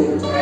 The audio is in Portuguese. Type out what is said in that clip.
Música